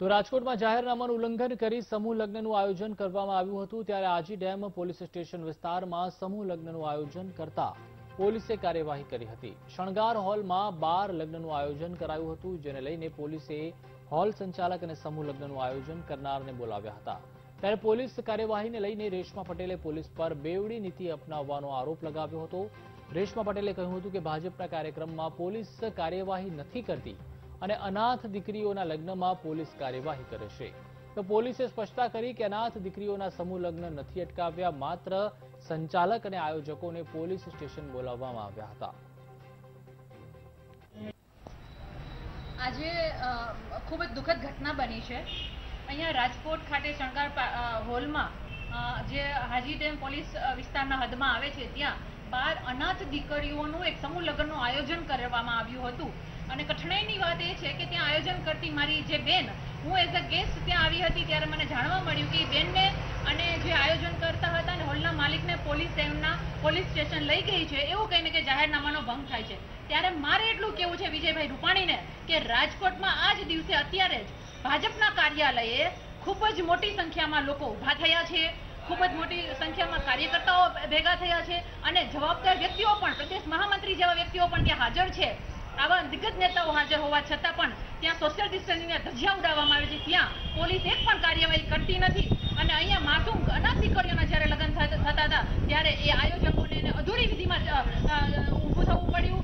તો રાજકોટમાં જાહેરનામાનું ઉલ્લંઘન કરી સમૂહ લગ્નનું આયોજન કરવામાં આવ્યું હતું ત્યારે આજી ડેમ પોલીસ સ્ટેશન વિસ્તારમાં સમૂહ લગ્નનું આયોજન કરતા પોલીસે કાર્યવાહી કરી હતી. શણગાર હોલમાં બાર લગ્નનું આયોજન કરાયું હતું, જેને લઈને પોલીસે હોલ સંચાલક અને સમૂહ લગ્નનું આયોજન કરનારને બોલાવ્યા હતા. ત્યારે પોલીસ કાર્યવાહીને લઈને રેશમા પટેલે પોલીસ પર બેવડી નીતિ અપનાવવાનો આરોપ લગાવ્યો હતો. રેશમા પટેલે કહ્યું હતું કે ભાજપના કાર્યક્રમમાં પોલીસ કાર્યવાહી નથી કરતી. અને અનાથ દીકરીઓના લગ્નમાં પોલીસ કાર્યવાહી કરે તો પોલીસે સ્પષ્ટતા કરી કે અનાથ દીકરીઓના સમૂહ લગ્ન નથી અટકાવ્યા, માત્ર સંચાલક અને આયોજકોને પોલીસ સ્ટેશન બોલાવવામાં આવ્યા હતા. આજે ખૂબ જ દુઃખદ ઘટના બની છે. અહીંયા રાજકોટ ખાતે શણગાર હોલમાં જે હાજી ડેમ પોલીસ વિસ્તારના હદમાં આવે છે, ત્યાં બાર અનાથ દીકરીઓનું એક સમૂહ લગ્નનું આયોજન કરવામાં આવ્યું હતું. અને કઠણાઈની વાત છે કે ત્યાં આયોજન કરતી મારી જે બેન, હું એઝ અ ગેસ્ટ ત્યાં આવી હતી ત્યારે મને જાણવા મળ્યું કે બેનને અને જે આયોજન કરતા હતા અને હોલના માલિકને પોલીસ એમના પોલીસ સ્ટેશન લઈ ગઈ છે, એવું કહીને કે જાહેરનામાનો ભંગ થાય છે. ત્યારે મારે એટલું કેવું છે વિજયભાઈ રૂપાણીને કે રાજકોટમાં આ જ દિવસે અત્યારે જ ભાજપના કાર્યાલયે ખૂબ જ મોટી સંખ્યામાં લોકો ઊભા થયા છે, ખૂબ જ મોટી સંખ્યામાં કાર્યકર્તાઓ ભેગા થયા છે અને જવાબદાર વ્યક્તિઓ પણ, પ્રદેશ મહામંત્રી જેવા વ્યક્તિઓ પણ ત્યાં હાજર છે. આવા દિગ્ગજ નેતાઓ હાજર હોવા છતાં પણ ત્યાં સોશિયલ ડિસ્ટન્સિંગના ધજિયા ઉડાવવામાં આવે છે. ત્યાં પોલીસ એક પણ કાર્યવાહી કરતી નથી. અને અહીંયા માસૂમ અનાથ દીકરીઓના જ્યારે લગ્ન થતા હતા, ત્યારે એ આયોજકોને અધૂરી વિધિમાં ઊભું થવું પડ્યું.